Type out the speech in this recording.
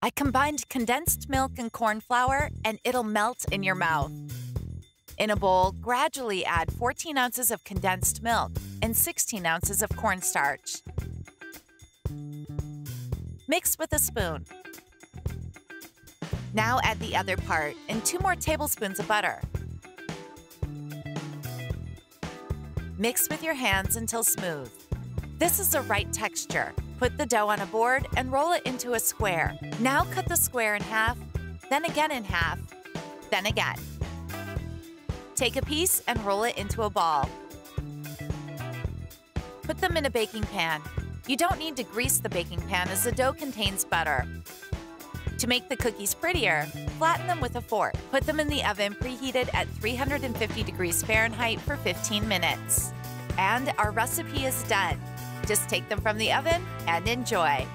I combined condensed milk and corn flour, and it'll melt in your mouth. In a bowl, gradually add 14 ounces of condensed milk and 16 ounces of cornstarch. Mix with a spoon. Now add the other part and two more tablespoons of butter. Mix with your hands until smooth. This is the right texture. Put the dough on a board and roll it into a square. Now cut the square in half, then again in half, then again. Take a piece and roll it into a ball. Put them in a baking pan. You don't need to grease the baking pan as the dough contains butter. To make the cookies prettier, flatten them with a fork. Put them in the oven preheated at 350 degrees Fahrenheit for 15 minutes. And our recipe is done. Just take them from the oven and enjoy.